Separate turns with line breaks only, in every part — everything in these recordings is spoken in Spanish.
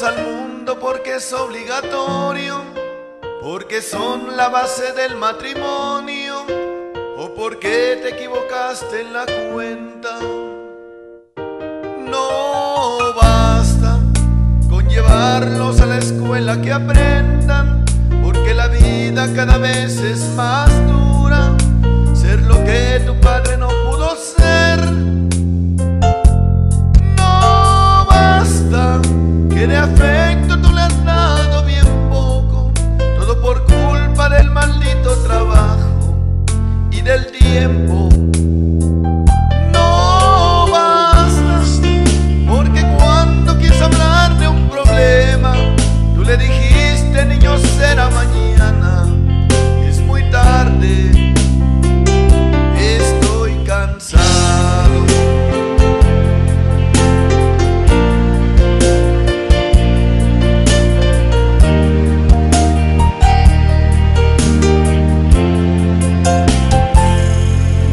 al mundo porque es obligatorio, porque son la base del matrimonio o porque te equivocaste en la cuenta. No basta con llevarlos a la escuela que aprendan, será mañana, es muy tarde, estoy cansado.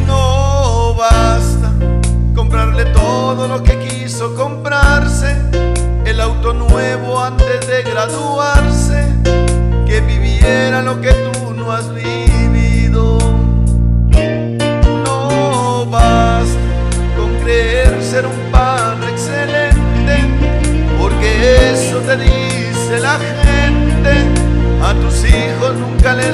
No basta comprarle todo lo que quiso comprarse, el auto nuevo antes de graduarse, un excelente, porque eso te dice la gente, a tus hijos nunca les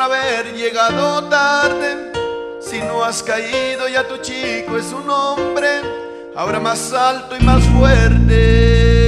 haber llegado tarde. Si no has caído ya tu chico es un hombre, ahora más alto y más fuerte.